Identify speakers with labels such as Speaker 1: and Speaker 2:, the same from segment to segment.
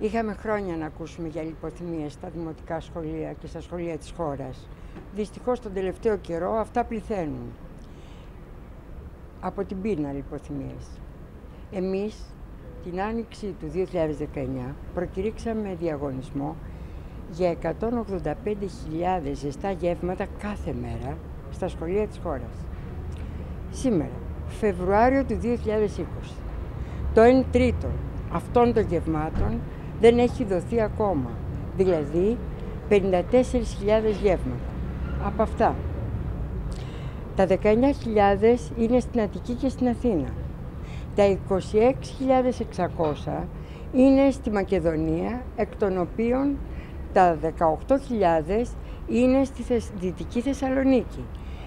Speaker 1: Είχαμε χρόνια να ακούσουμε για λιποθυμίες στα δημοτικά σχολεία και στα σχολεία της χώρας. Δυστυχώς τον τελευταίο καιρό αυτά πληθαίνουν. Από την πείνα λιποθυμίες. Εμείς την άνοιξη του 2019 προκηρύξαμε διαγωνισμό για 185.000 ζεστά γεύματα κάθε μέρα στα σχολεία της χώρας. Σήμερα, Φεβρουάριο του 2020, το 1 τρίτο αυτών των γευμάτων δεν έχει δοθεί ακόμα, δηλαδή 54.000 γεύματα. Από αυτά, τα 19.000 είναι στην Αττική και στην Αθήνα. Τα 26.600 είναι στη Μακεδονία, εκ των οποίων τα 18.000 είναι στη Δυτική Θεσσαλονίκη.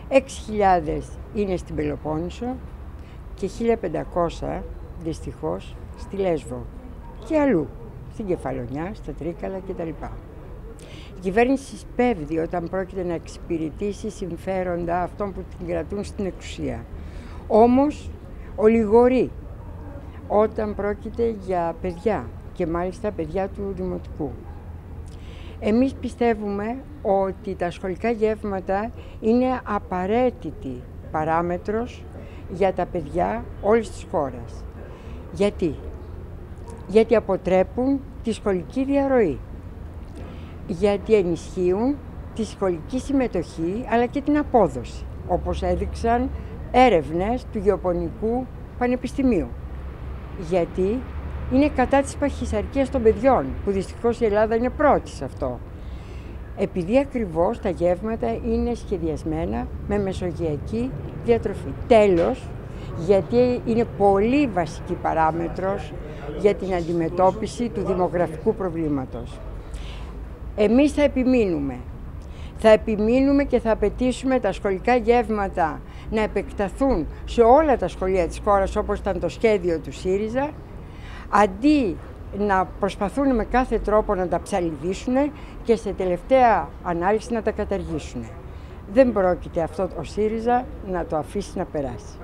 Speaker 1: 6.000 είναι στην Πελοπόννησο και 1.500 δυστυχώς στη Λέσβο και αλλού, στην Κεφαλονιά, στα Τρίκαλα κτλ. Η κυβέρνηση σπέβδει όταν πρόκειται να εξυπηρετήσει συμφέροντα αυτών που την κρατούν στην εξουσία. Όμως ολιγορεί όταν πρόκειται για παιδιά και μάλιστα παιδιά του Δημοτικού. Εμείς πιστεύουμε ότι τα σχολικά γεύματα είναι απαραίτητη παράμετρος για τα παιδιά όλης της χώρας. Γιατί; Γιατί αποτρέπουν τη σχολική διαρροή. Γιατί ενισχύουν τη σχολική συμμετοχή αλλά και την απόδοση, όπως έδειξαν έρευνες του Γεωπονικού Πανεπιστημίου. Γιατί είναι κατά της παχυσαρκίας των παιδιών, που δυστυχώς η Ελλάδα είναι πρώτη σε αυτό. Επειδή ακριβώς τα γεύματα είναι σχεδιασμένα με μεσογειακή διατροφή. Τέλος, γιατί είναι πολύ βασική παράμετρος για την αντιμετώπιση του δημογραφικού προβλήματος. Εμείς θα επιμείνουμε. Θα επιμείνουμε και θα απαιτήσουμε τα σχολικά γεύματα να επεκταθούν σε όλα τα σχολεία της χώρας όπως ήταν το σχέδιο του ΣΥΡΙΖΑ αντί να προσπαθούν με κάθε τρόπο να τα ψαλιδίσουν και σε τελευταία ανάλυση να τα καταργήσουν. Δεν πρόκειται αυτό ο ΣΥΡΙΖΑ να το αφήσει να περάσει.